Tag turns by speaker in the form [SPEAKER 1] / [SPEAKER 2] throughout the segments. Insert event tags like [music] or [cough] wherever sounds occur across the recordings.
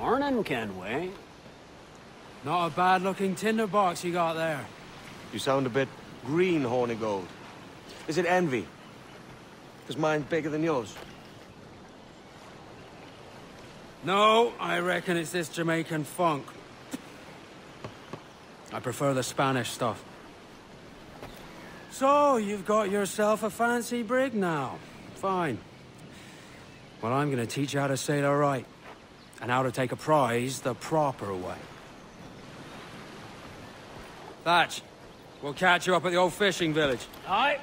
[SPEAKER 1] Morning, Kenway.
[SPEAKER 2] Not a bad-looking tinderbox you got there.
[SPEAKER 3] You sound a bit green, Hornigold. Is it envy? Because mine's bigger than yours.
[SPEAKER 2] No, I reckon it's this Jamaican funk. I prefer the Spanish stuff. So, you've got yourself a fancy brig now. Fine. Well, I'm gonna teach you how to sail her right. And how to take a prize the proper way. Thatch, we'll catch you up at the old fishing village.
[SPEAKER 1] Aye.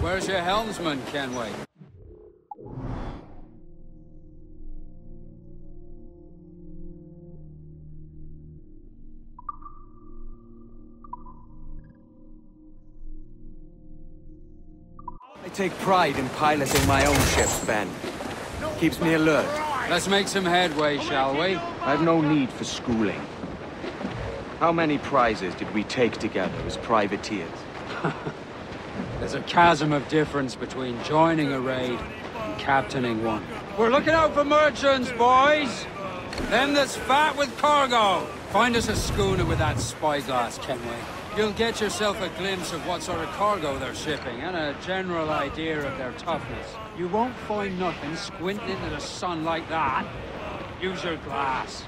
[SPEAKER 2] Where's your helmsman, Kenway?
[SPEAKER 3] Take pride in piloting my own ships, Ben. Keeps me alert.
[SPEAKER 2] Let's make some headway, shall we?
[SPEAKER 3] I've no need for schooling. How many prizes did we take together as privateers? [laughs]
[SPEAKER 2] There's a chasm of difference between joining a raid and captaining one. We're looking out for merchants, boys! Them that's fat with cargo! Find us a schooner with that spyglass, Kenway. You'll get yourself a glimpse of what sort of cargo they're shipping and a general idea of their toughness. You won't find nothing squinting into the sun like that. Use your glass.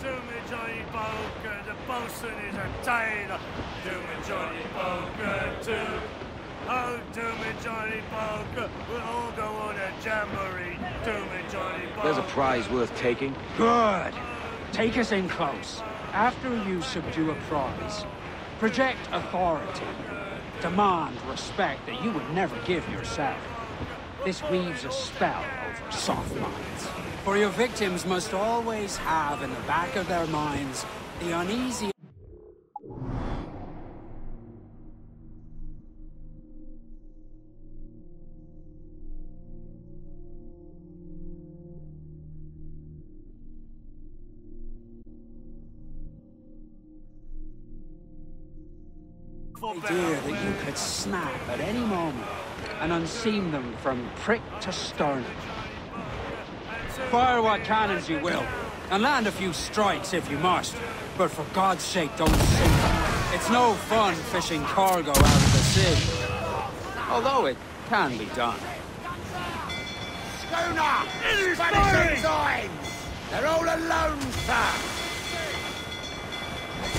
[SPEAKER 4] Do me Johnny Poker, the bosun is a tailor. Do me Johnny Poker too. Oh, do me Johnny Poker, we'll all go on a jamboree. Do me Johnny Poker.
[SPEAKER 3] There's a prize worth taking.
[SPEAKER 2] Good. Take us in close. After you subdue a prize, project authority. Demand respect that you would never give yourself. This weaves a spell over soft minds. For your victims must always have in the back of their minds the uneasy idea that you could snap at any moment and unseam them from prick to stern. Fire what cannons you will, and land a few strikes if you must, but for God's sake don't sink them. It's no fun fishing cargo out of the sea. Although it can be done.
[SPEAKER 5] Schooner! Spanish ensigns! They're all alone, sir!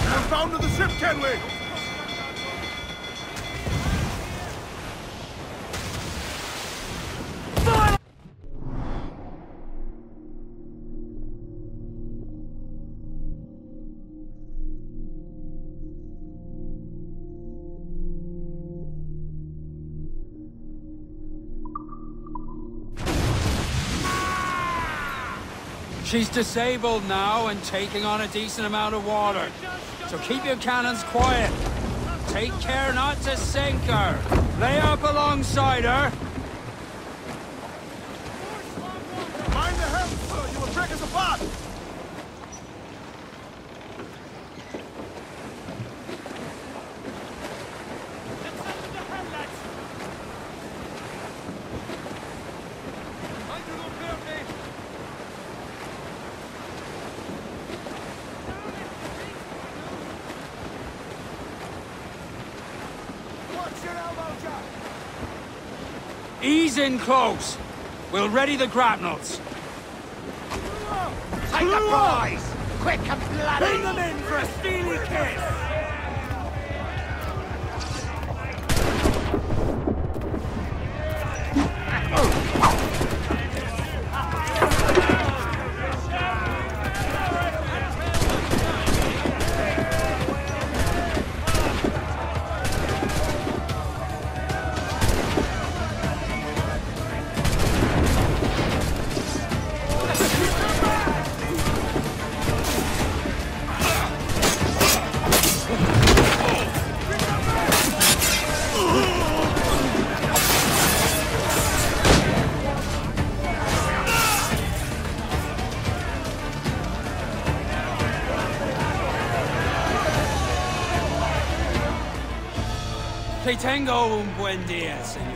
[SPEAKER 4] I'm bound to the ship, Kenway!
[SPEAKER 2] She's disabled now and taking on a decent amount of water. So keep your cannons quiet. Take care not to sink her. Lay up alongside her.
[SPEAKER 5] Mind the helm, sir! You will break us apart! Watch your elbow, Jack!
[SPEAKER 2] Ease in close. We'll ready the grapnels.
[SPEAKER 5] Take the prize! Quick and bloody!
[SPEAKER 4] Bring them in for a steely kiss!
[SPEAKER 2] Tengo un buen día, senor.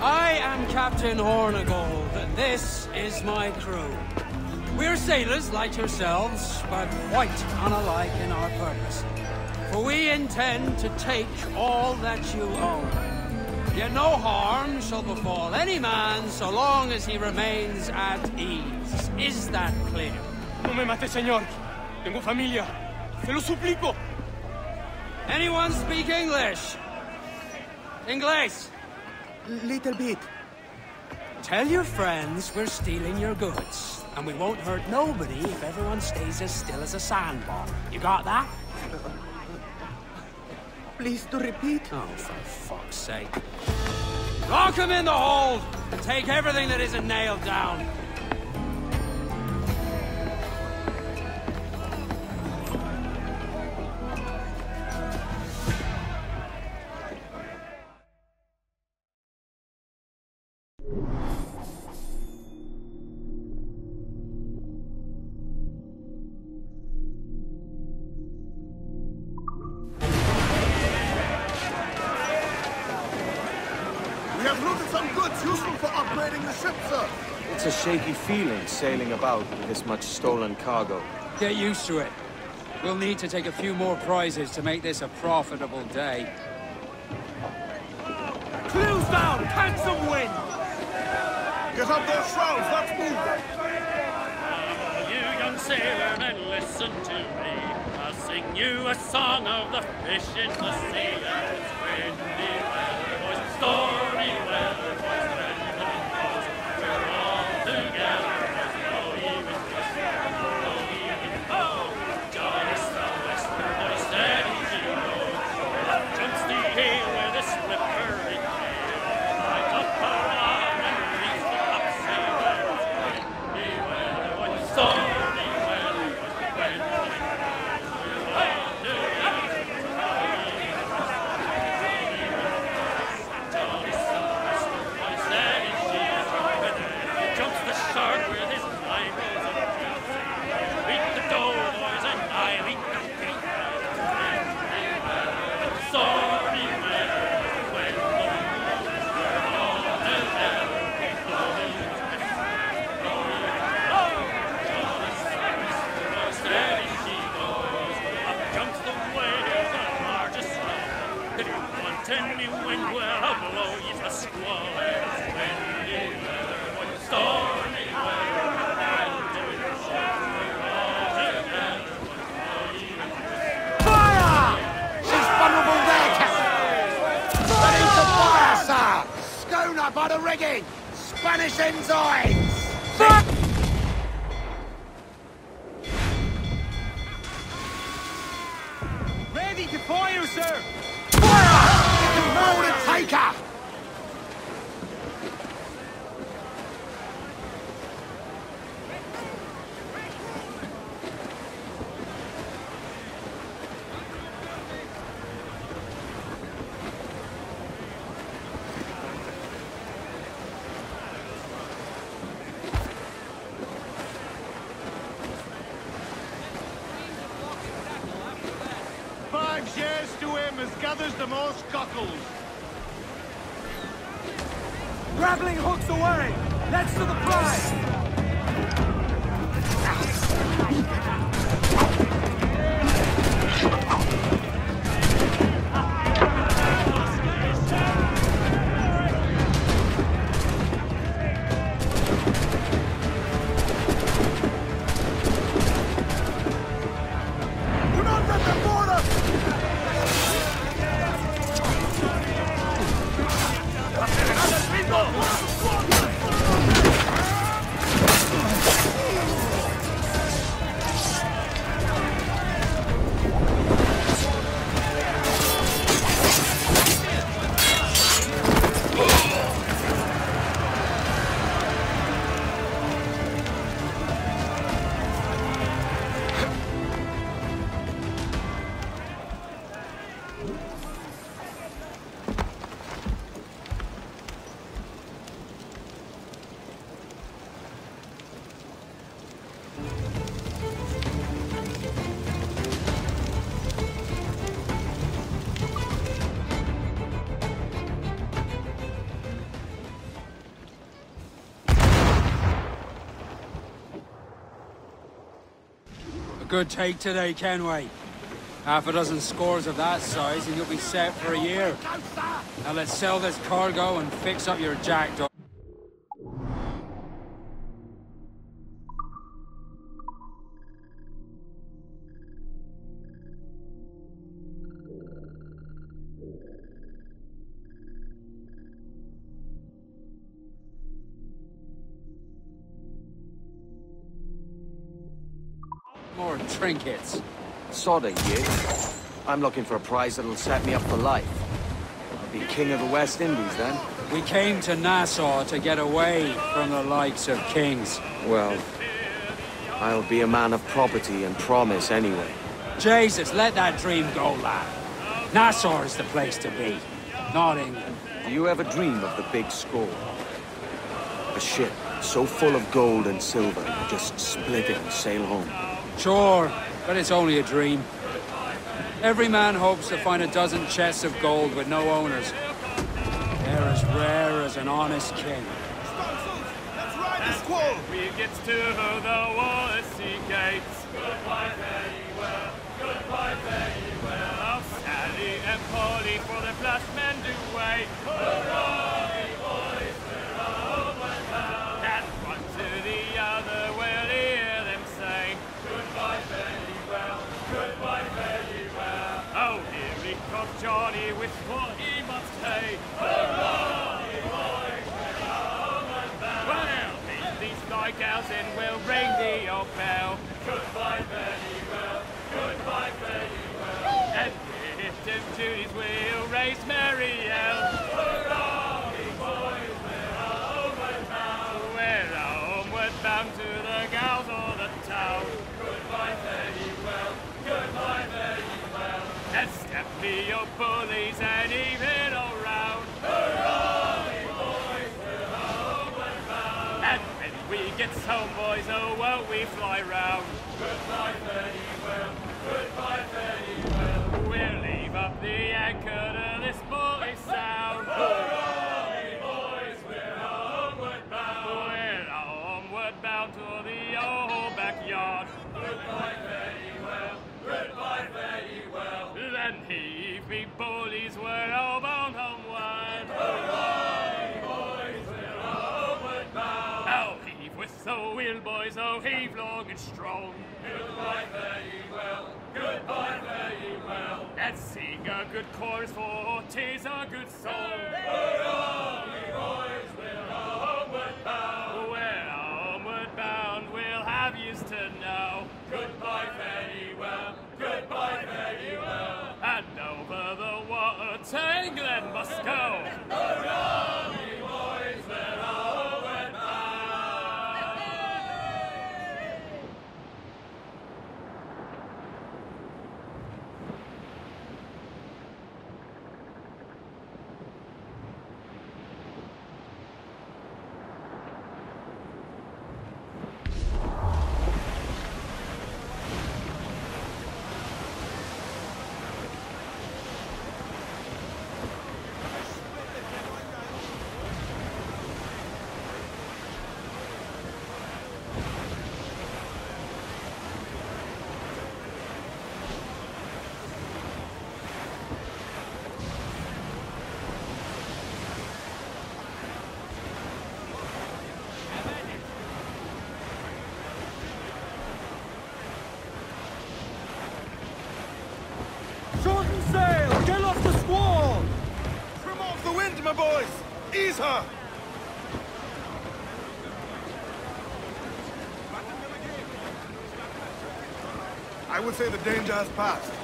[SPEAKER 2] I am Captain Hornigold, and this is my crew. We're sailors like yourselves, but quite unlike in our purpose. For we intend to take all that you own. Yet no harm shall befall any man so long as he remains at ease. Is that clear?
[SPEAKER 6] No me mate, señor. Tengo familia. Se lo suplico.
[SPEAKER 2] Anyone speak English? English!
[SPEAKER 5] Little bit.
[SPEAKER 2] Tell your friends we're stealing your goods, and we won't hurt nobody if everyone stays as still as a sandbar. You got that?
[SPEAKER 5] Please to repeat.
[SPEAKER 2] Oh, for fuck's sake. Lock him in the hold, and take everything that isn't nailed down.
[SPEAKER 3] Sailing about with this much stolen cargo.
[SPEAKER 2] Get used to it. We'll need to take a few more prizes to make this a profitable day.
[SPEAKER 4] Clues down! Catch some wind!
[SPEAKER 5] Get up those shrouds, let's move!
[SPEAKER 7] You young sailor, and listen to me. I'll sing you a song of the fish in the sea. It's windy weather, boys,
[SPEAKER 2] good take today, can we? Half a dozen scores of that size and you'll be set for a year. Now let's sell this cargo and fix up your jackdaw.
[SPEAKER 3] Sodder, you. I'm looking for a prize that'll set me up for life. I'll be king of the West Indies then.
[SPEAKER 2] We came to Nassau to get away from the likes of kings.
[SPEAKER 3] Well, I'll be a man of property and promise anyway.
[SPEAKER 2] Jesus, let that dream go, lad. Nassau is the place to be, not England.
[SPEAKER 3] Do you ever dream of the big score? A ship so full of gold and silver, you just split it and sail home.
[SPEAKER 2] Sure, but it's only a dream. Every man hopes to find a dozen chests of gold with no owners. They're as rare as an honest king.
[SPEAKER 5] Let's ride the squall!
[SPEAKER 7] We get to the Wallasey gates. Goodbye, very well. Goodbye, very well. Oh, Sally and Polly for the flash men do wait. Hurrah, Johnny with what he must say. Hurrah. Well, meet these fly gals and we'll ring the old bell. Goodbye, very well. Goodbye, very well. And if Clifton Judy's will raise Marielle. Hurrah, boys, we're homeward bound. We're homeward bound to the gals of the town. Goodbye, very well. Goodbye, very And step your bullies and even around. Hurrah, boys, we're homeward bound. And when we get home, boys, oh, won't we fly round? Goodbye, very well. Goodbye, very strong. Goodbye, very well. Goodbye, very well. And sing a good chorus, for 'tis a good song. Hurrah, boys, we're homeward bound. We're homeward bound, we'll have yous to know. Goodbye, very well. Goodbye, very well. And over the water to England must go.
[SPEAKER 5] Say the danger has passed.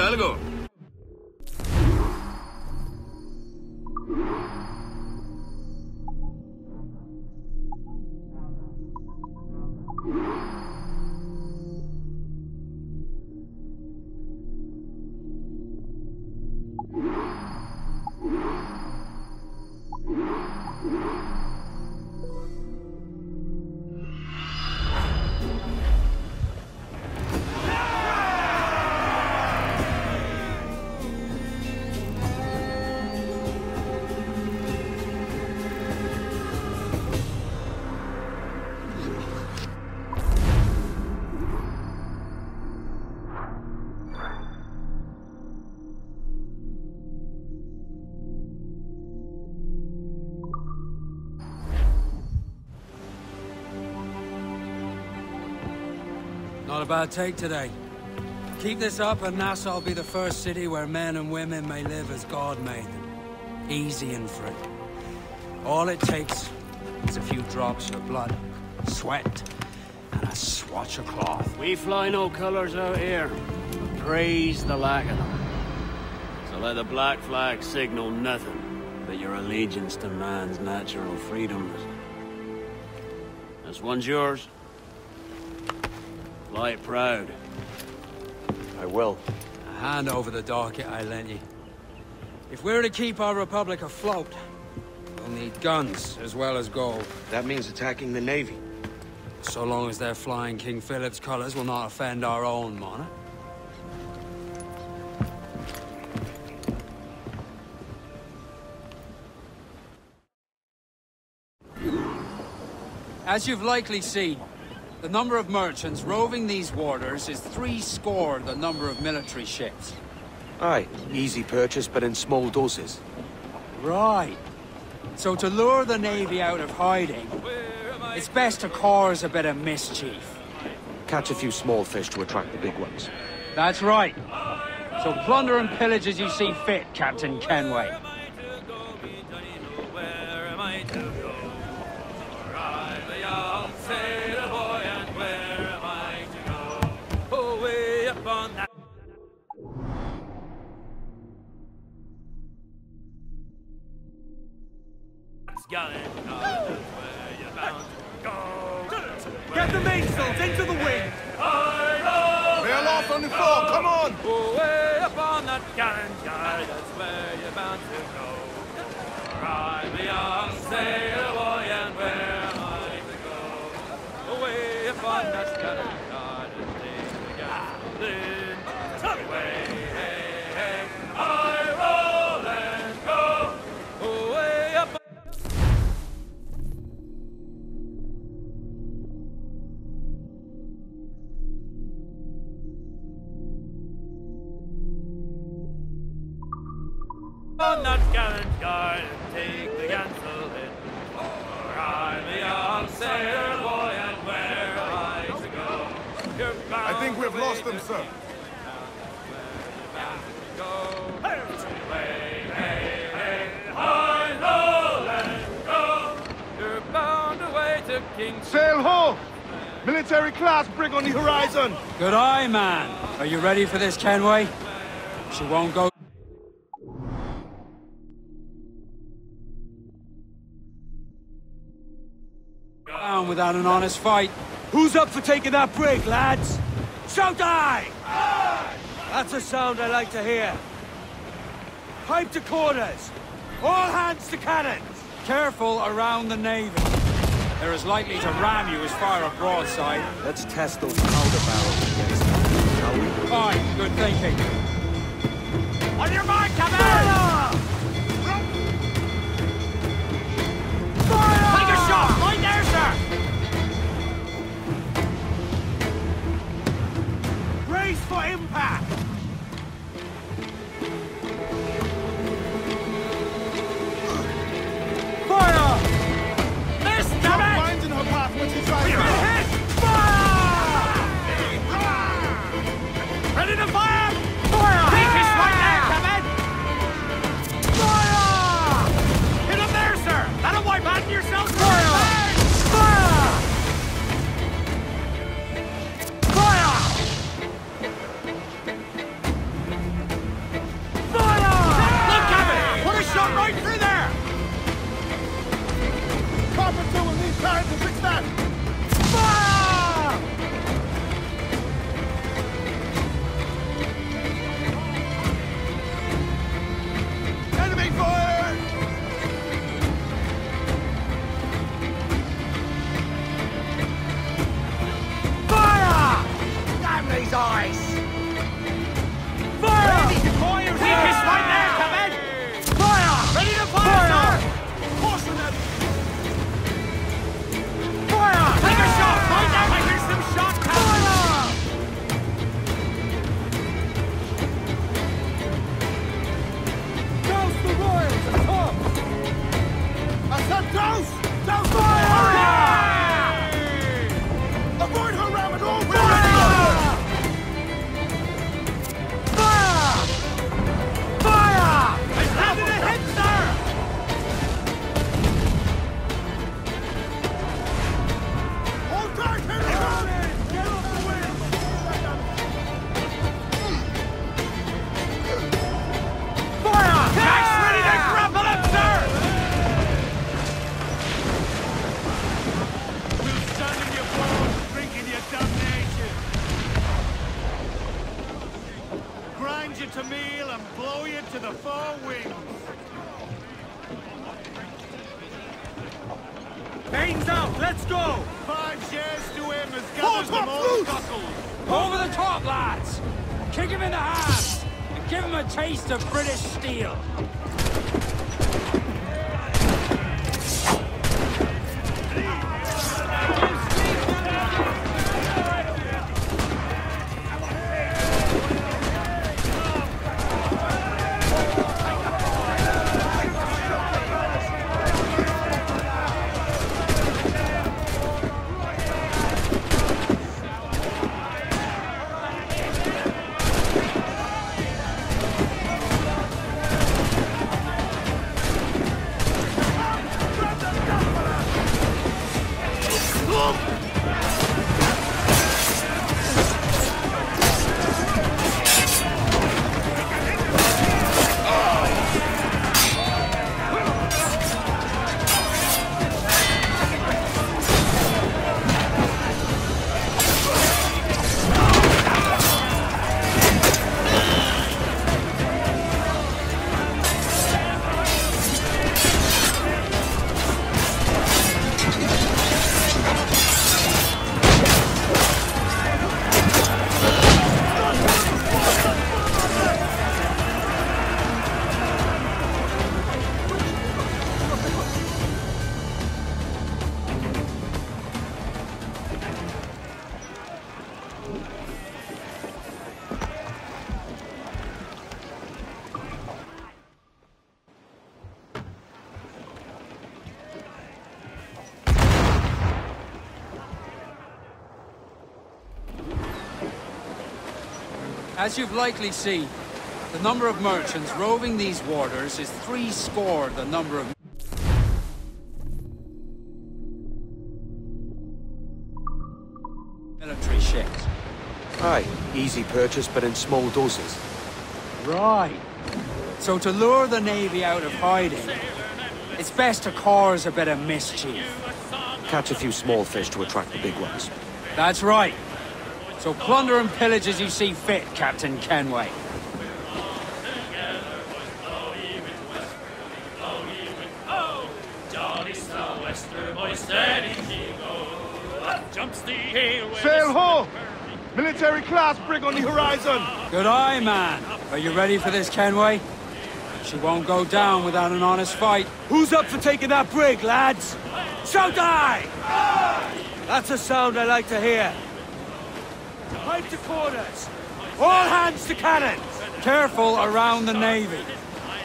[SPEAKER 3] Algo?
[SPEAKER 2] Bad take today. Keep this up and Nassau will be the first city where men and women may live as God made them. Easy and free. All it takes is a few drops of blood, sweat, and a swatch of cloth.
[SPEAKER 1] We fly no colors out here. Praise the lack of them. So let the black flag signal nothing but your allegiance to man's natural freedoms. This one's yours. Fly it proud.
[SPEAKER 3] I will.
[SPEAKER 2] A hand over the docket I lent you. If we're to keep our republic afloat, we'll need guns as well as gold.
[SPEAKER 3] That means attacking the Navy.
[SPEAKER 2] So long as they're flying King Philip's colours we'll not offend our own monarch. As you've likely seen, the number of merchants roving these waters is three score the number of military ships.
[SPEAKER 3] Aye, easy purchase, but in small doses.
[SPEAKER 2] Right. So to lure the Navy out of hiding, it's best to cause a bit of mischief.
[SPEAKER 3] Catch a few small fish to attract the big ones.
[SPEAKER 2] That's right. So plunder and pillage as you see fit, Captain Kenway.
[SPEAKER 7] Gallant, that's where you're bound to go.
[SPEAKER 6] Get the mainsails into the wind!
[SPEAKER 5] Bail off on the floor, come on!
[SPEAKER 7] Away up on that gallant yard, that's where you're bound to go. I'm a young sailor boy, and where am I to go? Away up on that gallant yard and take the gansel in. For I'm a young sailor boy, and where am I to go? You're bound
[SPEAKER 5] I think we've
[SPEAKER 7] away
[SPEAKER 5] lost them, sir. Sail ho! Military class brig on the horizon!
[SPEAKER 2] Good eye, man. Are you ready for this, Kenway? She won't go without an honest fight.
[SPEAKER 6] Who's up for taking that brig, lads? Shout aye! That's a sound I like to hear. Pipe to quarters. All hands to cannons.
[SPEAKER 2] Careful around the navy. They're as likely to ram you as fire a broadside.
[SPEAKER 3] Let's test those powder barrels against them, shall we?
[SPEAKER 2] Fine, good thinking.
[SPEAKER 6] On your mark, Caballero! Impact! As you've likely seen, the number of merchants roving these waters is three score the number of military ships.
[SPEAKER 3] Aye, easy purchase, but in small doses.
[SPEAKER 2] Right. So to lure the Navy out of hiding, it's best to cause a bit of mischief.
[SPEAKER 3] Catch a few small fish to attract the big ones.
[SPEAKER 2] That's right. So plunder and pillage as you see fit, Captain Kenway.
[SPEAKER 7] Jolly sou'wester, boy, steady he goes. Up jumps the hill with
[SPEAKER 5] Sail ho! Military class brig on the horizon!
[SPEAKER 2] Good eye, man. Are you ready for this, Kenway? She won't go down without an honest fight.
[SPEAKER 6] Who's up for taking that brig, lads? Shout aye! That's a sound I like to hear. Pipe to quarters. All hands to cannons!
[SPEAKER 2] Careful around the Navy.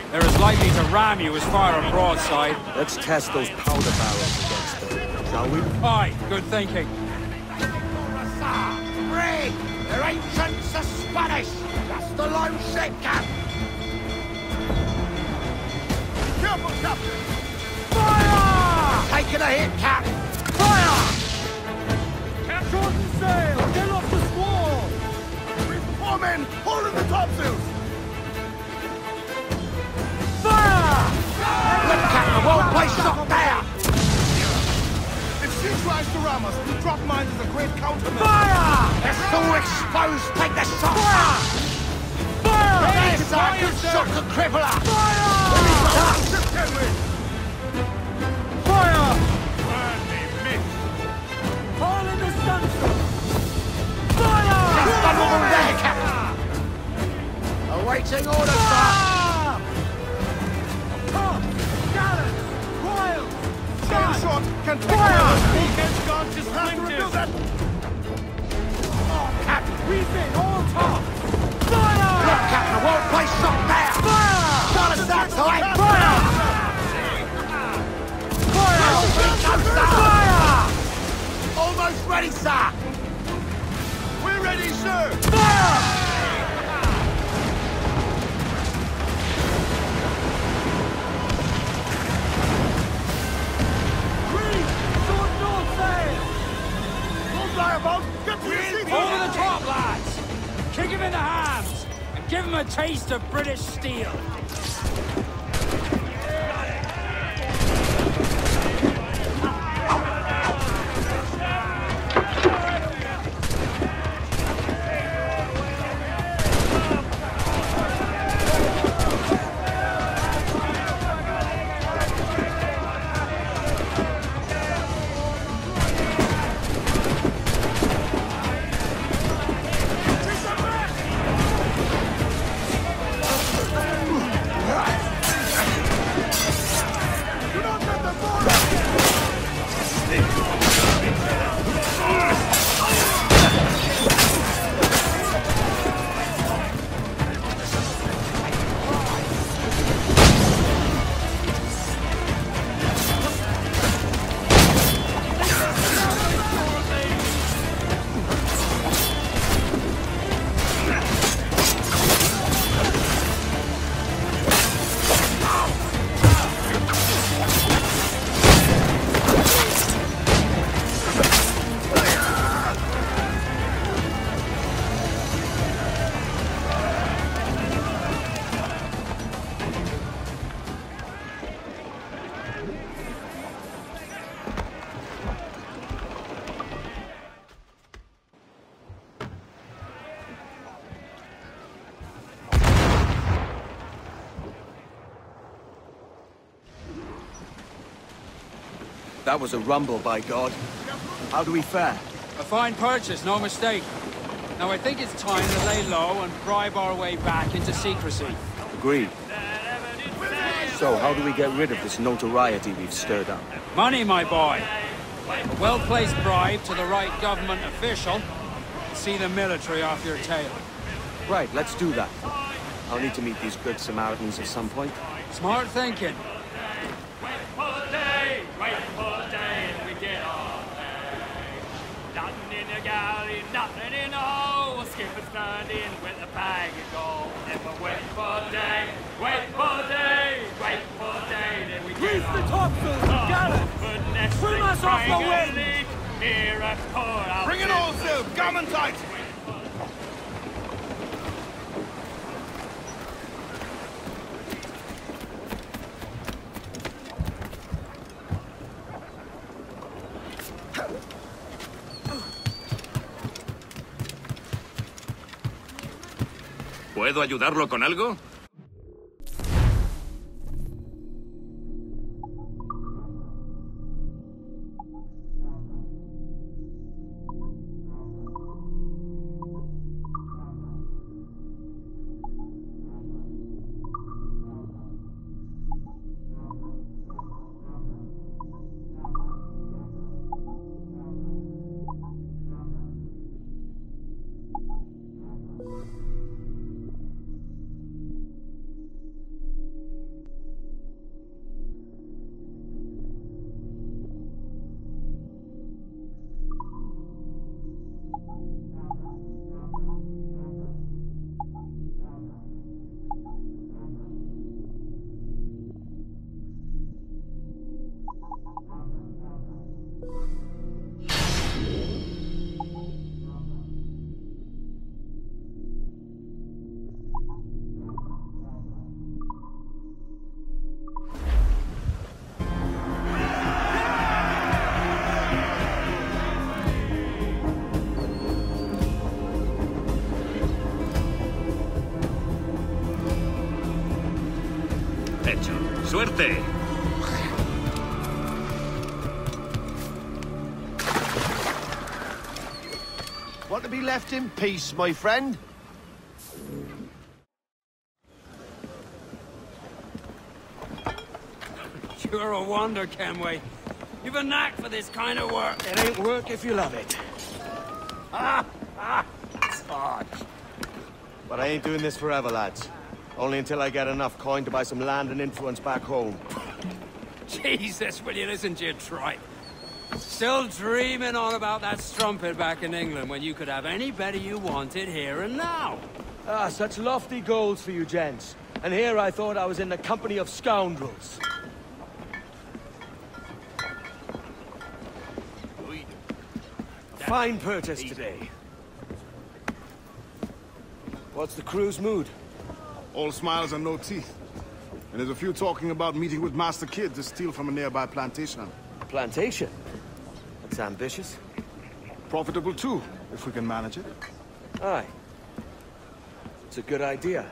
[SPEAKER 2] They're as likely to ram you as fire a broadside.
[SPEAKER 3] Let's test those powder barrels against them, shall we?
[SPEAKER 2] Aye, good thinking.
[SPEAKER 5] Rig! Their ancients are Spanish! That's the lone ship, Cap! Careful, Captain! Fire! Taking a hit, Cap! Fire!
[SPEAKER 6] Catch shorten sail! Get off the squall!
[SPEAKER 5] Four men holding the topsails!
[SPEAKER 6] Fire!
[SPEAKER 5] Look, Captain, the whole place shot down!
[SPEAKER 8] If she tries to ram us, the drop mine is a great countermeasure.
[SPEAKER 5] Fire! They're all exposed! Take the shot! Fire!
[SPEAKER 6] Fire!
[SPEAKER 5] There's Sergeant Shock the Crippler!
[SPEAKER 6] Fire! All in the sunset!
[SPEAKER 5] Awaiting orders, sir!
[SPEAKER 8] Shot can
[SPEAKER 6] Fire!
[SPEAKER 8] Weekend's gone to splinters.
[SPEAKER 5] Captain!
[SPEAKER 6] We've been all top! Fire!
[SPEAKER 5] Look,
[SPEAKER 6] Fire!
[SPEAKER 5] Captain, the whole place shot!
[SPEAKER 6] Fire!
[SPEAKER 5] Not as that time!
[SPEAKER 6] Fire! Fire!
[SPEAKER 5] Almost ready, sir!
[SPEAKER 8] We're ready, sir.
[SPEAKER 6] Fire!
[SPEAKER 8] Seat.
[SPEAKER 2] Over the top, lads! Kick him in the hams! And give him a taste of British steel!
[SPEAKER 3] That was a rumble, by God. How do we fare?
[SPEAKER 2] A fine purchase, no mistake. Now I think it's time to lay low and bribe our way back into secrecy.
[SPEAKER 3] Agreed. So, how do we get rid of this notoriety we've stirred up?
[SPEAKER 2] Money, my boy. A well-placed bribe to the right government official. See the military off your tail.
[SPEAKER 3] Right, let's do that. I'll need to meet these good Samaritans at some point.
[SPEAKER 2] Smart thinking.
[SPEAKER 7] for the day, wait for the day, and we get our pay. Nothing in the galley, nothing in the hole. We'll skip and stand in with a bag of gold. And we'll wait for the day, wait for the day, wait for the day, then we get
[SPEAKER 6] Grease the
[SPEAKER 7] our
[SPEAKER 6] topsails and gallants! Swim us off the wind!
[SPEAKER 8] Bring it all, Sil. Gammon tight.
[SPEAKER 9] ¿Puedo ayudarlo con algo?
[SPEAKER 10] Suerte.
[SPEAKER 5] Want to be left in peace, my friend?
[SPEAKER 2] You're a wonder, Kenway. You've a knack for this kind of work.
[SPEAKER 3] It ain't work if you love it.
[SPEAKER 5] Ah, ah, Sarge. But I ain't doing this forever, lads. Only until I get enough coin to buy some land and influence back home.
[SPEAKER 2] Jesus, will you listen to your tripe? Still dreaming on about that strumpet back in England when you could have anybody you wanted here and now.
[SPEAKER 3] Ah, such lofty goals for you gents. And here I thought I was in the company of scoundrels. Fine purchase today. What's the crew's mood?
[SPEAKER 7] All smiles and no teeth. And there's a few talking about meeting with Master Kidd to steal from a nearby plantation.
[SPEAKER 3] Plantation? That's ambitious.
[SPEAKER 7] Profitable too, if we can manage it.
[SPEAKER 3] Aye. It's a good idea.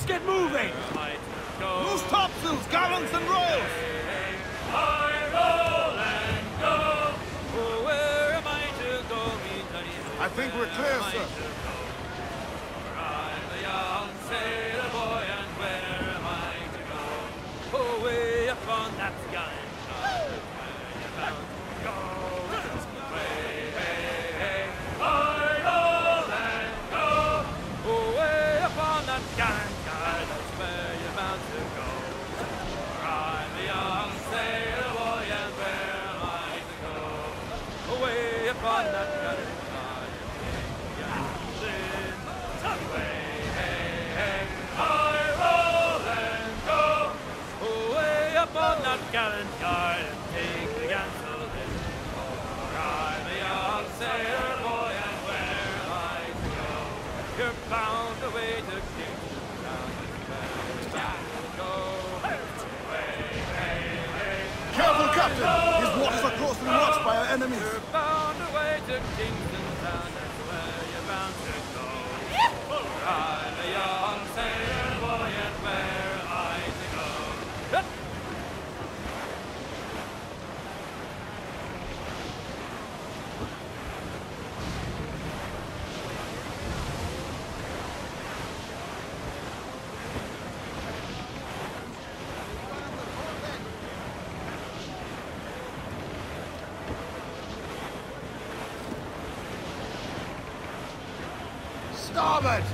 [SPEAKER 6] Let's get moving!
[SPEAKER 7] Loose topsails, gallants and royals! I think we're clear, sir.
[SPEAKER 8] Gallant yard and take the gansel in. I'm a young sailor boy and where am I to go? You're bound away to Kingston town and where you bound to go. Way, hey, hey.
[SPEAKER 7] Careful, Captain! His waters are closely watched by our enemies.
[SPEAKER 8] You're bound away to Kingston town, that's where you're bound to go. I'm a young sailor boy and where am I to go? Hup!
[SPEAKER 5] Starboard!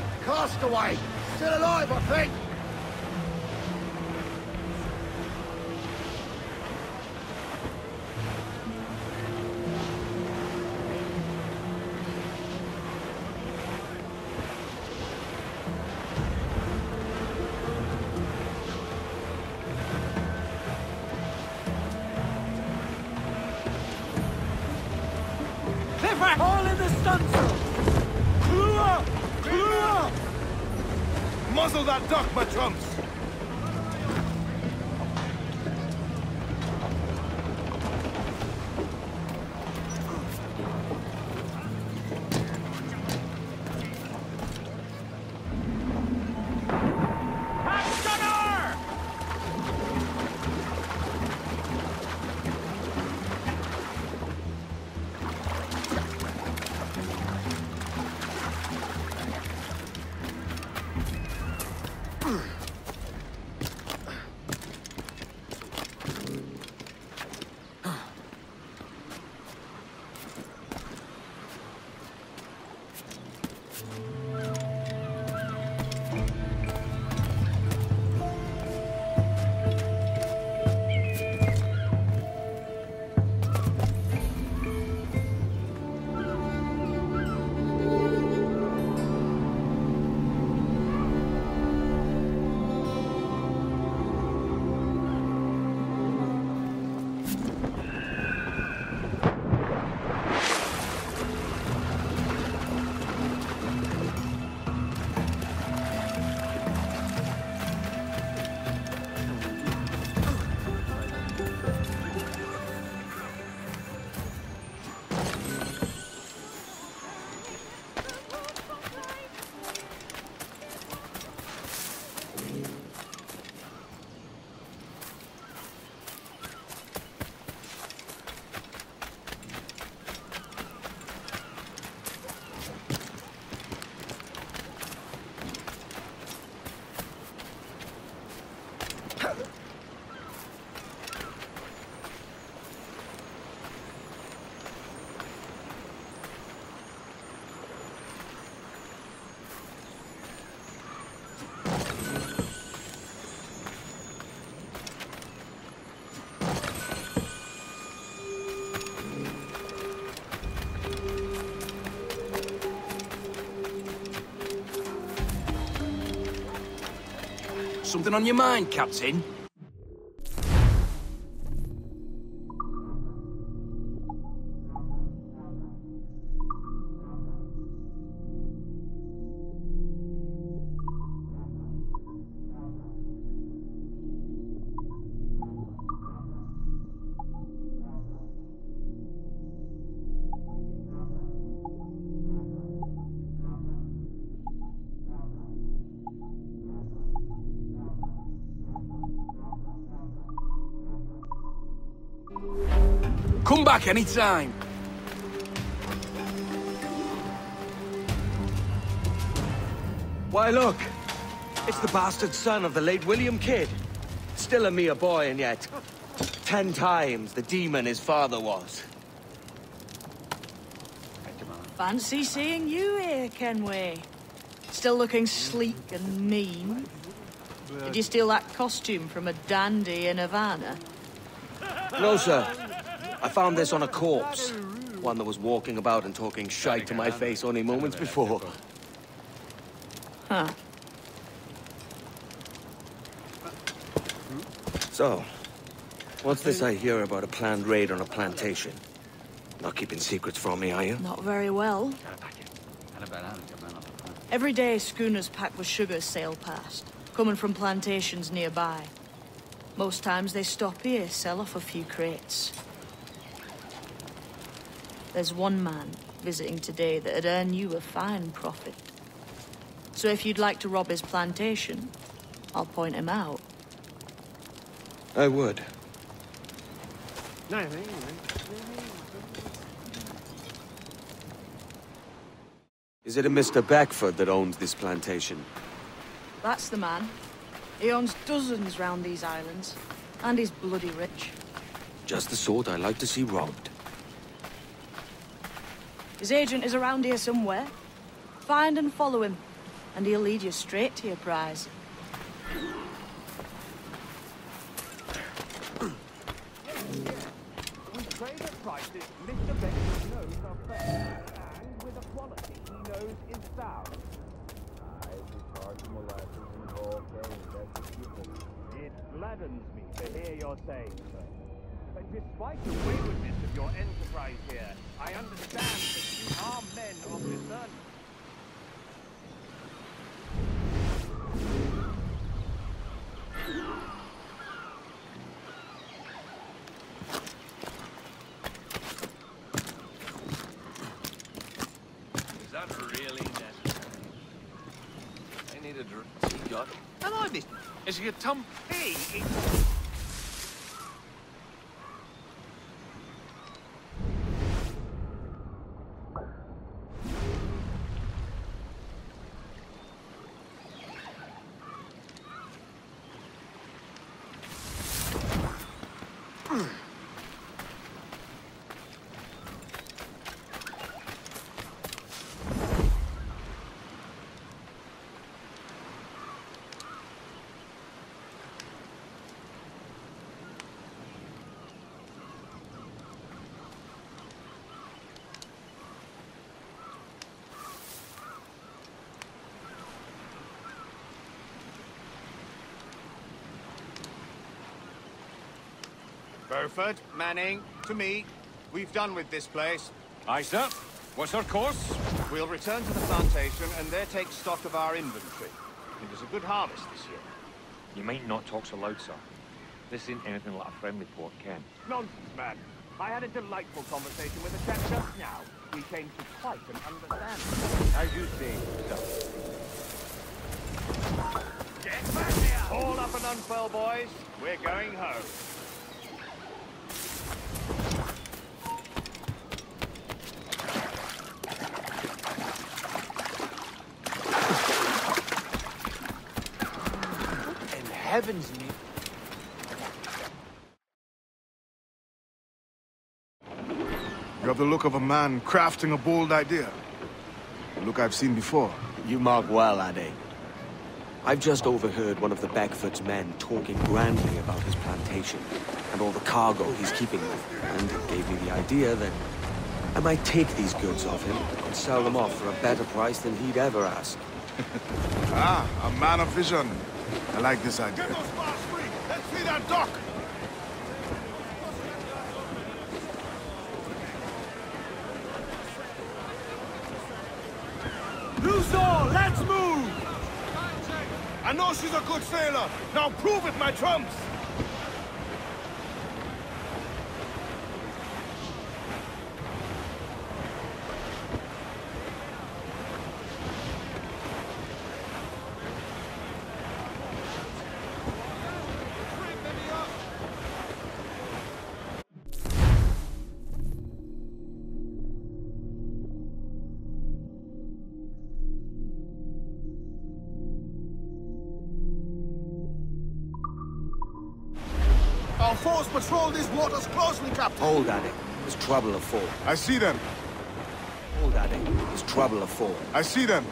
[SPEAKER 5] Castaway! Still alive, I think!
[SPEAKER 6] Something on your mind, Captain? Back anytime.
[SPEAKER 3] Why, look! It's the bastard son of the late William Kidd. Still a mere boy, and yet... Ten times the demon his father was.
[SPEAKER 9] Fancy seeing you here, Kenway. Still looking sleek and mean. Did you steal that costume from a dandy in Havana?
[SPEAKER 3] No, sir. I found this on a corpse. One that was walking about and talking shite to my face only moments before.
[SPEAKER 9] Huh.
[SPEAKER 3] So, what's this I hear about a planned raid on a plantation? Not keeping secrets from me, are you?
[SPEAKER 9] Not very well. Every day, schooners packed with sugar sail past, coming from plantations nearby. Most times they stop here, sell off a few crates. There's one man visiting today that'd earn you a fine profit. So if you'd like to rob his plantation, I'll point him out.
[SPEAKER 3] I would. Is it a Mr. Beckford that owns this plantation?
[SPEAKER 9] That's the man. He owns dozens round these islands, and he's bloody rich.
[SPEAKER 3] Just the sort I like to see robbed.
[SPEAKER 9] His agent is around here somewhere. Find and follow him, and he'll lead you straight to your prize.
[SPEAKER 11] It gladdens me to hear your saying so. But despite the waywardness of your enterprise here, I understand that you are men of discernment.
[SPEAKER 6] Is that really necessary? I need a drink. See, God. Am I this? Is he a tum?
[SPEAKER 11] Hey, it's
[SPEAKER 12] Burford, Manning, to me. We've done with this place.
[SPEAKER 6] Aye, sir. What's our course?
[SPEAKER 12] We'll return to the plantation and there take stock of our inventory. It was a good harvest this year.
[SPEAKER 13] You might not talk so loud, sir. This ain't anything like a friendly port, Ken.
[SPEAKER 11] nonsense, man. I had a delightful conversation with a chap just now. We came to quite an understanding.
[SPEAKER 12] As you see, sir.
[SPEAKER 11] Get back here!
[SPEAKER 12] All up and unfurl, boys. We're going home.
[SPEAKER 6] Heaven's name.
[SPEAKER 8] You have the look of a man crafting a bold idea. A look I've seen before.
[SPEAKER 3] You mark well, Ade. I've just overheard one of the Beckford's men talking grandly about his plantation and all the cargo he's keeping there, and it gave me the idea that I might take these goods off him and sell them off for a better price than he'd ever ask. [laughs]
[SPEAKER 8] Ah, a man of vision. I like this idea.
[SPEAKER 5] Let's see that dock!
[SPEAKER 6] All! Let's move!
[SPEAKER 5] I know she's a good sailor. Now prove it, my trumps! Force patrol these waters closely, Captain.
[SPEAKER 3] Hold it. There's trouble afoot.
[SPEAKER 8] I see them.
[SPEAKER 3] Hold it. There's trouble afoot.
[SPEAKER 8] I see them.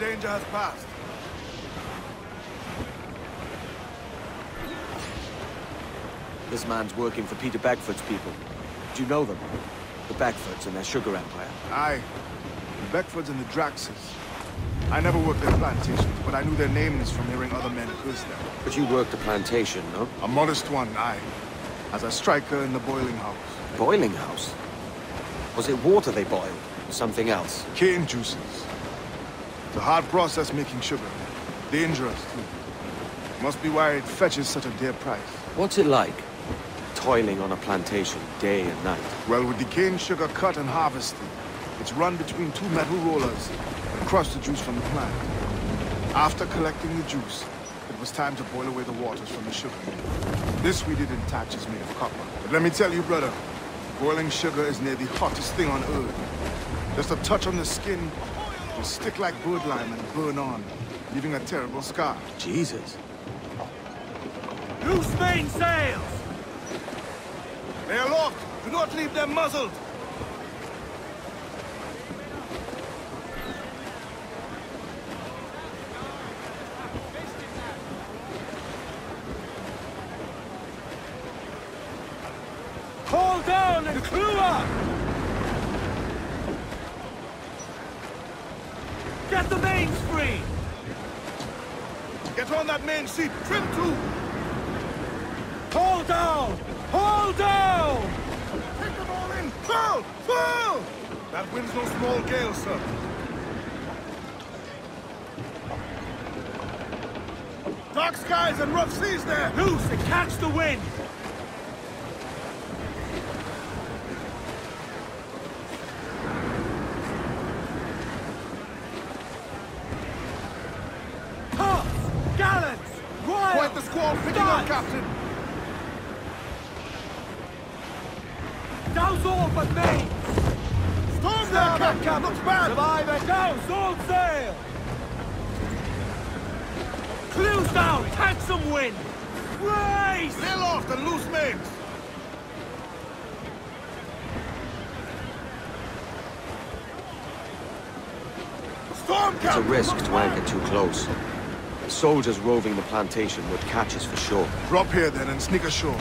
[SPEAKER 5] Danger has passed.
[SPEAKER 3] This man's working for Peter Beckford's people. Do you know them? The Beckfords and their sugar empire.
[SPEAKER 8] Aye. The Beckfords and the Draxes. I never worked their plantations, but I knew their names from hearing other men curse them.
[SPEAKER 3] But you worked a plantation, no?
[SPEAKER 8] A modest one, aye. As a striker in the boiling house.
[SPEAKER 3] Boiling house? Was it water they boiled? Or something else?
[SPEAKER 8] Cane juices. It's a hard process making sugar. Dangerous, too. Must be why it fetches such a dear price.
[SPEAKER 3] What's it like? Toiling on a plantation day and night.
[SPEAKER 8] Well, with the cane sugar cut and harvested, it's run between two metal rollers and crush the juice from the plant. After collecting the juice, it was time to boil away the waters from the sugar. This we did in thatches made of copper. But let me tell you, brother, boiling sugar is near the hottest thing on earth. Just a touch on the skin will stick like bird lime and burn on, leaving a terrible scar.
[SPEAKER 3] Jesus.
[SPEAKER 6] Loose mainsails!
[SPEAKER 5] They are locked! Do not leave them muzzled!
[SPEAKER 6] Hold down and clue up! Get the mains free!
[SPEAKER 8] Seat. Trim to.
[SPEAKER 6] Hold down! Hold down!
[SPEAKER 8] Take them all in. Pull! Pull! That wind's no small gale, sir. Dark skies and rough seas there.
[SPEAKER 6] Loose and catch the wind! Tops! Gallants! Royals!
[SPEAKER 8] Quite the squall picking up, Captain.
[SPEAKER 6] Douse all but mains!
[SPEAKER 8] Storm there, Captain. Looks bad.
[SPEAKER 6] Survive it! Douse all sail! Clues down! Catch some wind! Race!
[SPEAKER 8] Sail off and loose mains. Storm,
[SPEAKER 3] It's a risk to anchor too close. The soldiers roving the plantation would catch us for sure.
[SPEAKER 8] Drop here then and sneak ashore.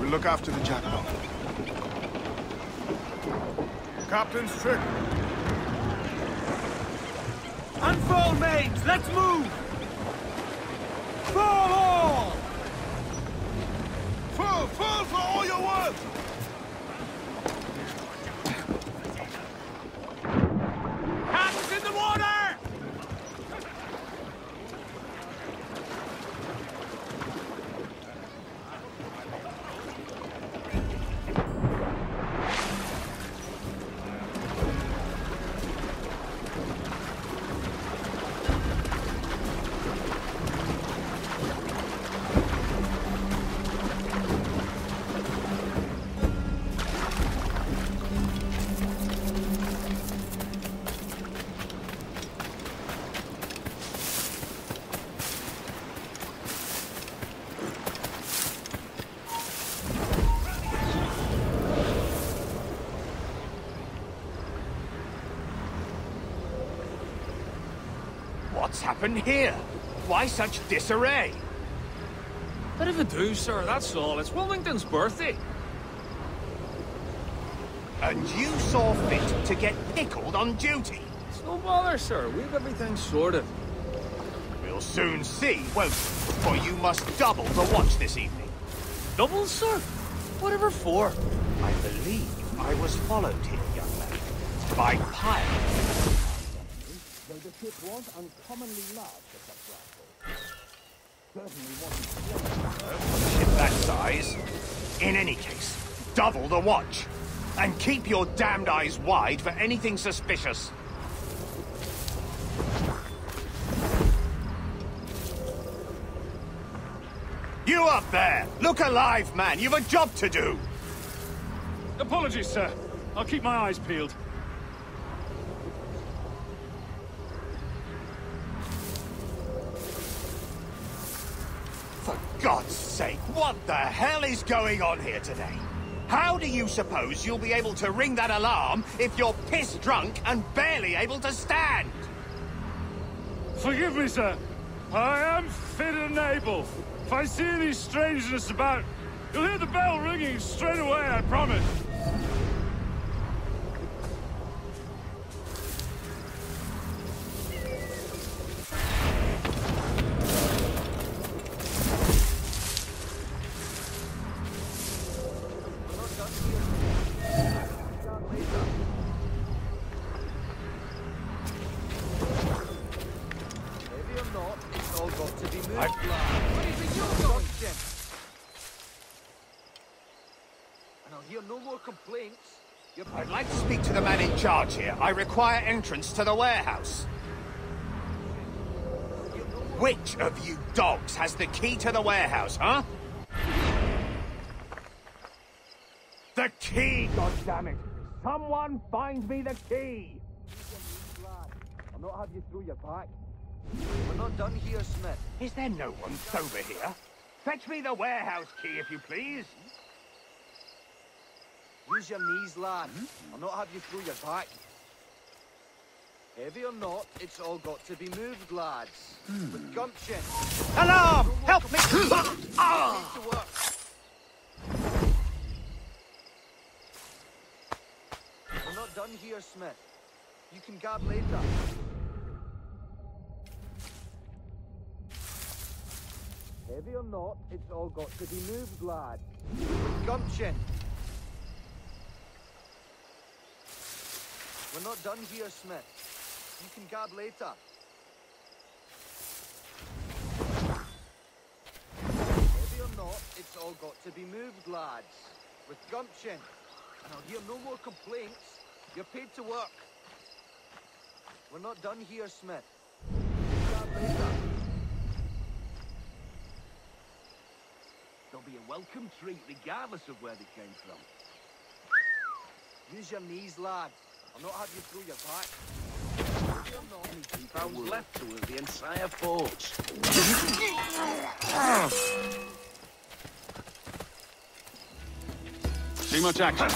[SPEAKER 8] We'll look after the Jackdaw. Captain's trick.
[SPEAKER 6] Unfurl mains! Let's move! Fall all!
[SPEAKER 8] Full, full for all your worth.
[SPEAKER 12] Happened here? Why such disarray?
[SPEAKER 13] Bit of a do, sir, that's all. It's Wilmington's birthday.
[SPEAKER 12] And you saw fit to get pickled on duty?
[SPEAKER 13] It's no bother, sir. We've everything sorted.
[SPEAKER 12] We'll soon see, won't we? For you must double the watch this evening.
[SPEAKER 13] Double, sir? Whatever for?
[SPEAKER 12] I believe I was followed here, young man, by pirates.
[SPEAKER 11] Though ship was uncommonly large for such rifles. Certainly wasn't
[SPEAKER 12] Ship that size. In any case, double the watch. And keep your damned eyes wide for anything suspicious. You up there! Look alive, man! You've a job to do!
[SPEAKER 7] Apologies, sir. I'll keep my eyes peeled.
[SPEAKER 12] What the hell is going on here today? How do you suppose you'll be able to ring that alarm if you're piss drunk and barely able to stand?
[SPEAKER 7] Forgive me, sir. I am fit and able. If I see any strangeness about, you'll hear the bell ringing straight away, I promise.
[SPEAKER 12] I require entrance to the warehouse. Which of you dogs has the key to the warehouse, huh? The key, goddammit! Someone find me the key!
[SPEAKER 11] I'll not have you through your back. We're not done here, Smith.
[SPEAKER 12] Is there no one sober here? Fetch me the warehouse key, if you please.
[SPEAKER 11] Use your knees, lad. I'll not have you through your back. Heavy or not, it's all got to be moved, lads. With gumption.
[SPEAKER 12] Alarm! Help me! Ah!
[SPEAKER 11] Get to work.
[SPEAKER 14] here, Smith. You can gab later. Heavy or not, it's all got to be moved, lad. With gumption. We're not done here, Smith. You can gab later. Heavy or not, it's all got to be moved, lads. With gumption. And I'll hear no more complaints. You're paid to work. We're not done here, Smith. Gab later.
[SPEAKER 1] They'll be a welcome treat regardless of where they came from.
[SPEAKER 14] Use your knees, lad. I'll not have you through your back.
[SPEAKER 1] Anything found left to us, the entire force.
[SPEAKER 6] Too much action.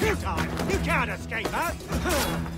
[SPEAKER 8] You time! You can't escape that!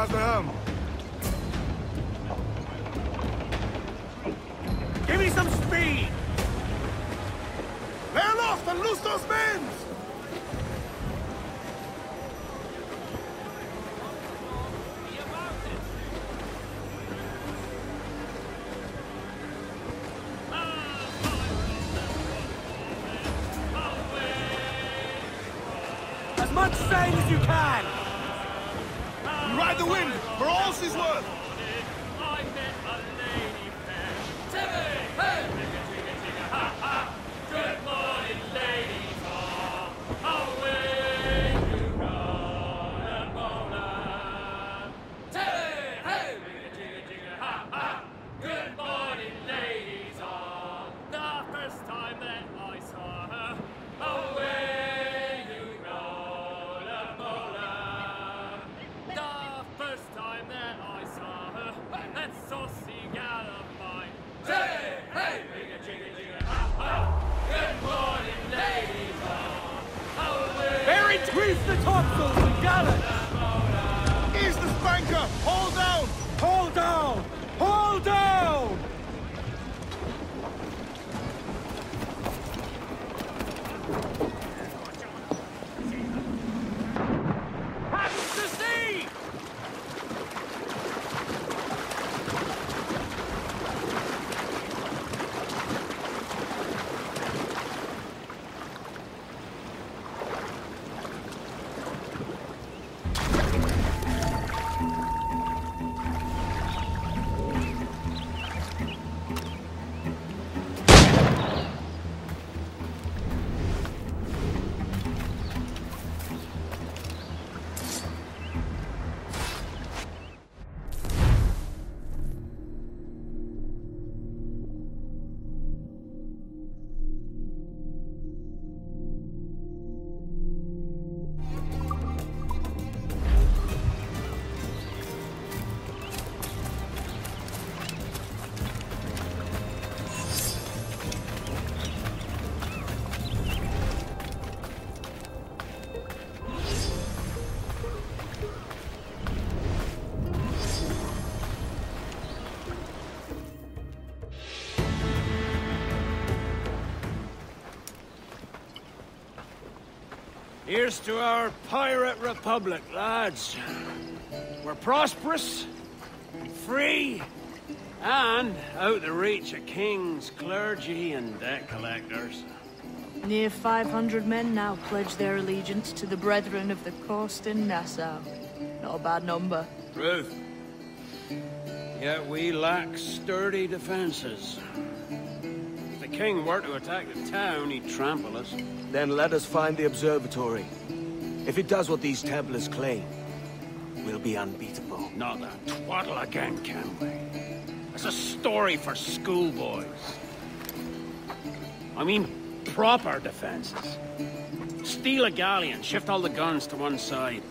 [SPEAKER 7] Has the helm.
[SPEAKER 8] Grease
[SPEAKER 7] the topsails and
[SPEAKER 8] gallants!
[SPEAKER 7] Ease the
[SPEAKER 15] spanker! Hold down! hold down!
[SPEAKER 1] Here's to our pirate republic, lads. We're prosperous, free, and out the reach of kings, clergy, and debt collectors.
[SPEAKER 9] Near 500 men now pledge their allegiance to the Brethren of the Coast in Nassau. Not a bad number.
[SPEAKER 1] Truth. Yet we lack sturdy defenses. If the king were to attack the town, he'd trample us.
[SPEAKER 3] Then let us find the observatory. If it does what these Templars claim, we'll be unbeatable.
[SPEAKER 1] Not that twaddle again, can we? That's a story for schoolboys. I mean, proper defenses. Steal a galleon, shift all the guns to one side.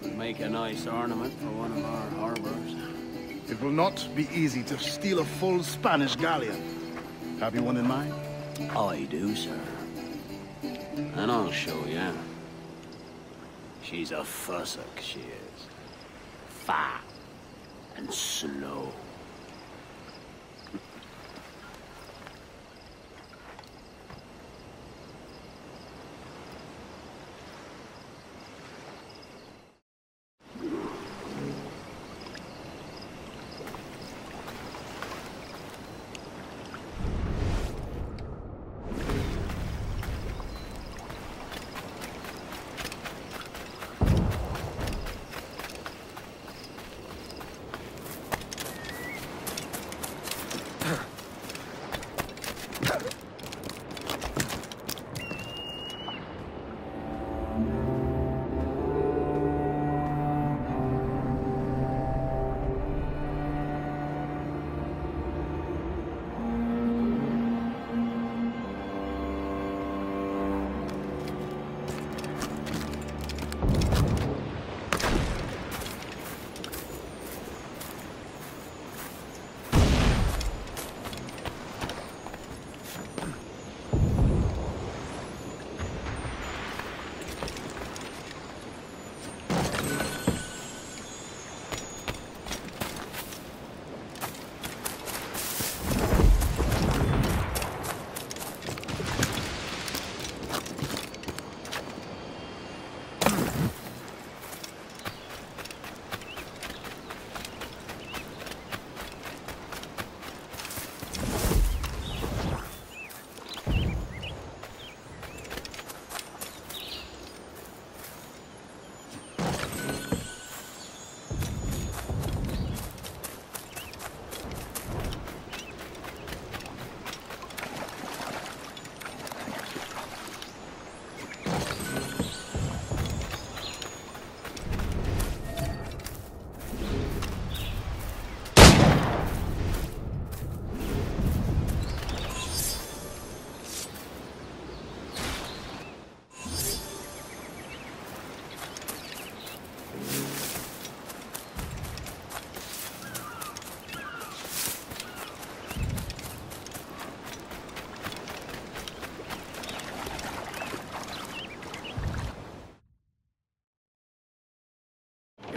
[SPEAKER 1] Would make a nice ornament for one of our harbors.
[SPEAKER 8] It will not be easy to steal a full Spanish galleon. Have you one in mind?
[SPEAKER 1] Oh, I do, sir. And I'll show you. She's a fussock, she is. Fat and slow.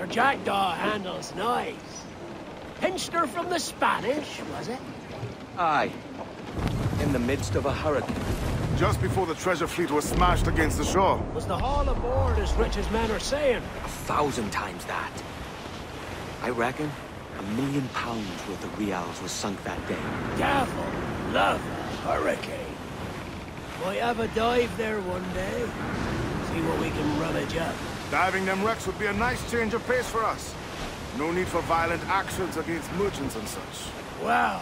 [SPEAKER 1] Jackdaw handle's nice. Pinched her from the Spanish, was it?
[SPEAKER 3] Aye. In the midst of a hurricane.
[SPEAKER 8] Just before the treasure fleet was smashed against the shore.
[SPEAKER 1] Was the haul aboard as rich as men are saying?
[SPEAKER 3] A thousand times that. I reckon a million pounds worth of reals was sunk that day.
[SPEAKER 1] Devil love a hurricane. Might have a dive there one day. See what we can rummage up.
[SPEAKER 8] Diving them wrecks would be a nice change of pace for us. No need for violent actions against merchants and such.
[SPEAKER 1] Well,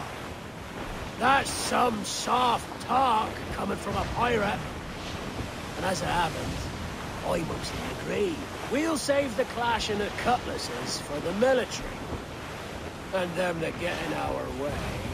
[SPEAKER 1] that's some soft talk coming from a pirate. And as it happens, I mostly agree. We'll save the clashing of cutlasses for the military. And them that get in our way.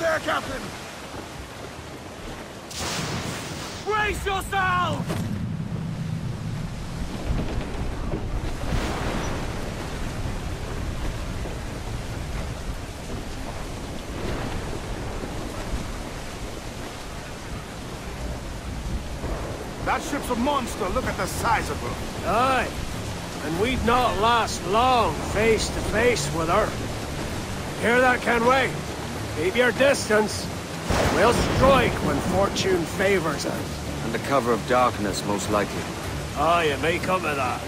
[SPEAKER 8] There, Captain!
[SPEAKER 6] Brace yourselves!
[SPEAKER 8] That ship's a monster. Look at the size of her.
[SPEAKER 1] Aye. And we'd not last long face to face with her. Hear that, Kenway? Keep your distance. We'll strike when fortune favors us.
[SPEAKER 3] Under cover of darkness, most likely.
[SPEAKER 1] Ah, Aye, it may come to that.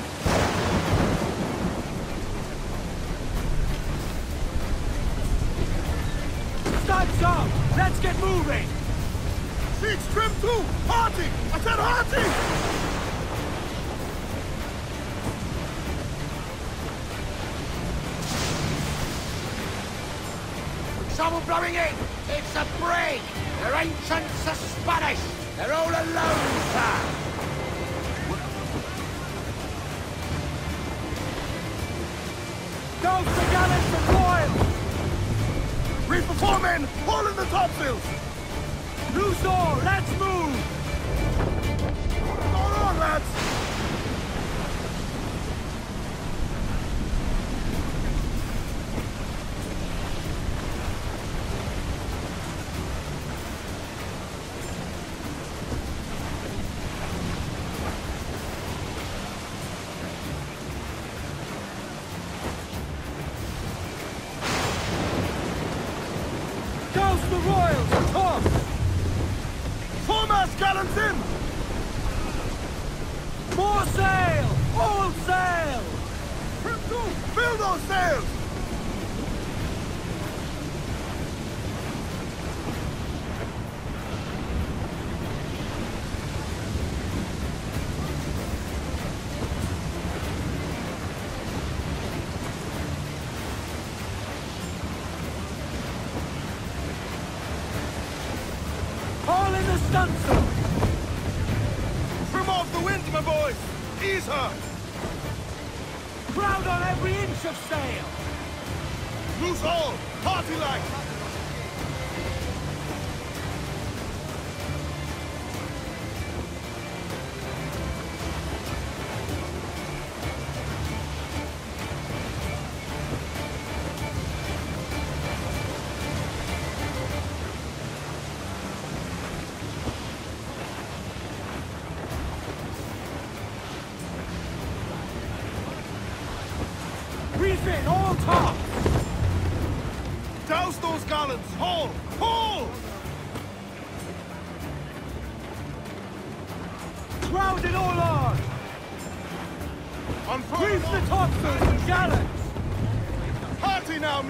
[SPEAKER 6] Time's up! Let's get moving!
[SPEAKER 8] Sheets trim too! Harty! I said Harty!
[SPEAKER 5] Blowing in! It's a brig! Their ancients are Spanish! They're all alone, sir!
[SPEAKER 6] The gallants and royals!
[SPEAKER 8] Reef the foremen! Haul in the topsails!
[SPEAKER 6] Loose all! Let's move!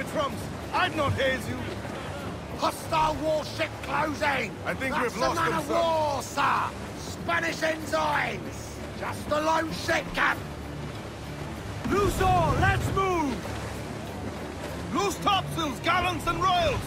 [SPEAKER 8] Trumps! I'd not haze you!
[SPEAKER 5] Hostile warship closing!
[SPEAKER 8] I think
[SPEAKER 5] That's
[SPEAKER 8] we've lost
[SPEAKER 5] a man
[SPEAKER 8] them,
[SPEAKER 5] of
[SPEAKER 8] sir.
[SPEAKER 5] war, sir! Spanish ensigns! Just a lone ship, Cap!
[SPEAKER 6] Loose all! Let's move!
[SPEAKER 8] Loose topsails, gallants and royals!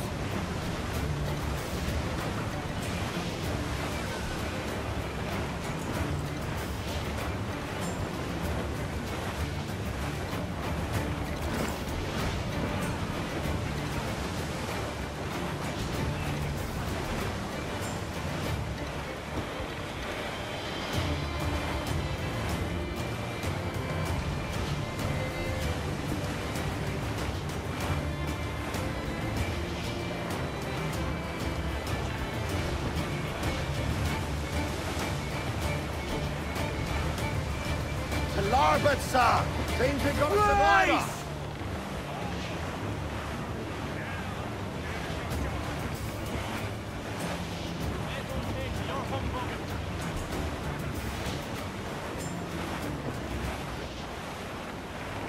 [SPEAKER 5] Got a survivor!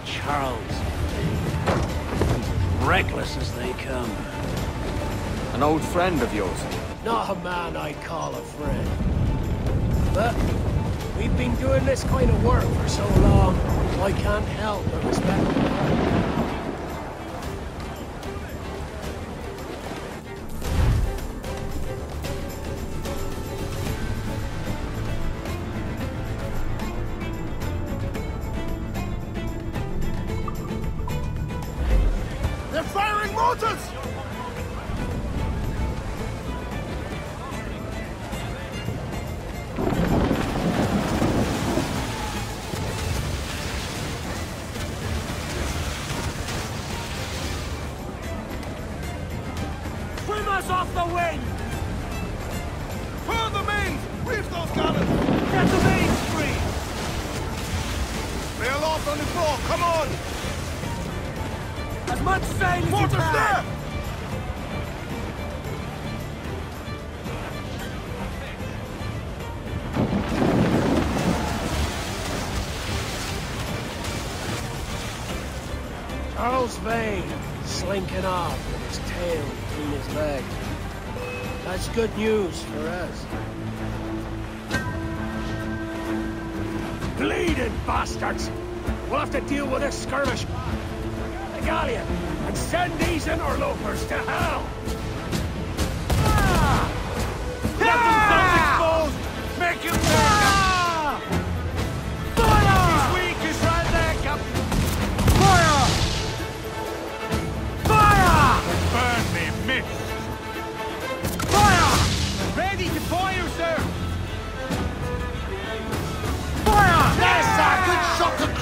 [SPEAKER 1] Charles. Reckless as they come.
[SPEAKER 3] An old friend of yours.
[SPEAKER 1] Not a man I call a friend. But we've been doing this kind of work for so long, I can't help
[SPEAKER 7] Charles Vane, slinking off with his tail between his legs. That's good news for us.
[SPEAKER 6] Bleeding bastards! We'll have to deal with this skirmish. The galleon, and send these interlopers to hell! Ah!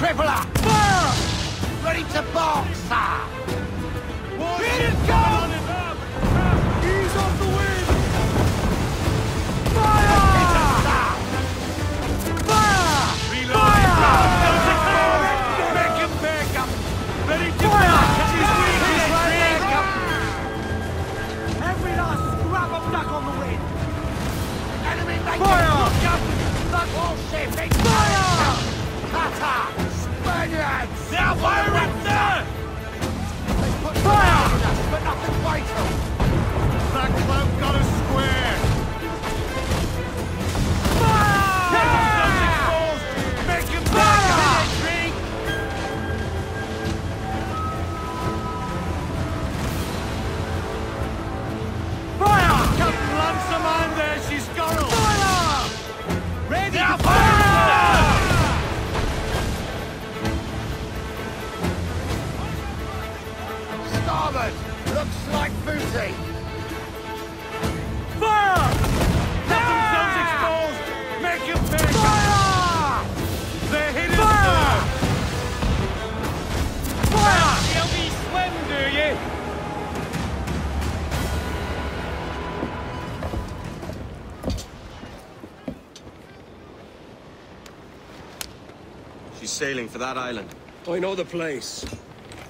[SPEAKER 6] Crippler! Fire! Ready to box,
[SPEAKER 5] ah. sir!
[SPEAKER 6] Hit it, go!
[SPEAKER 3] Sailing for that island.
[SPEAKER 7] I know the place.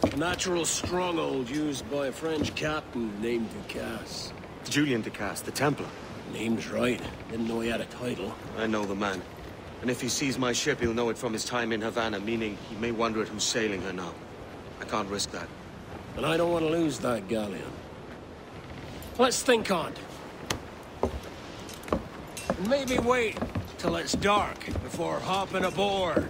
[SPEAKER 7] A natural stronghold used by a French captain named Ducasse.
[SPEAKER 3] Julian Ducasse, the Templar.
[SPEAKER 7] Name's right. Didn't know he had a title.
[SPEAKER 3] I know the man. And if he sees my ship, he'll know it from his time in Havana, meaning he may wonder at who's sailing her now. I can't risk that.
[SPEAKER 7] And I don't want to lose that galleon. Let's think on it. Maybe wait till it's dark before hopping aboard.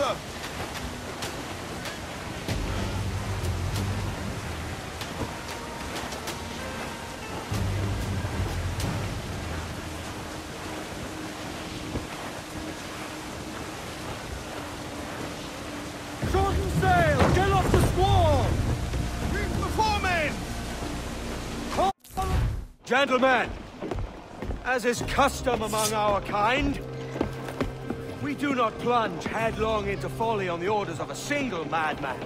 [SPEAKER 8] sir.
[SPEAKER 3] Sail! Get off the squall!
[SPEAKER 8] The foremen!
[SPEAKER 3] Gentlemen, as is custom among our kind, do not plunge headlong into folly on the orders of a single madman,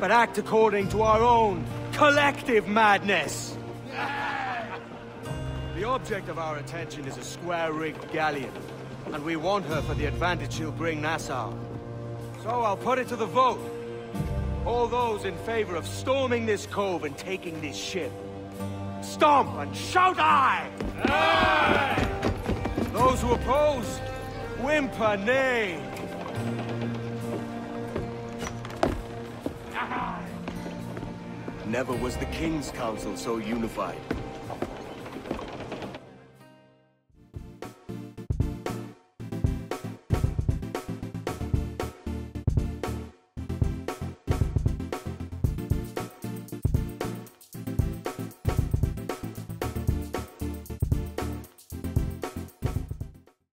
[SPEAKER 3] but act according to our own collective madness. The object of our attention is a square-rigged galleon, and we want her for the advantage she'll bring Nassau. So I'll put it to the vote. All those in favor of storming this cove and taking this ship, stomp and shout aye! Aye! Those who oppose, whimper nay.
[SPEAKER 16] Never was the King's Council so unified.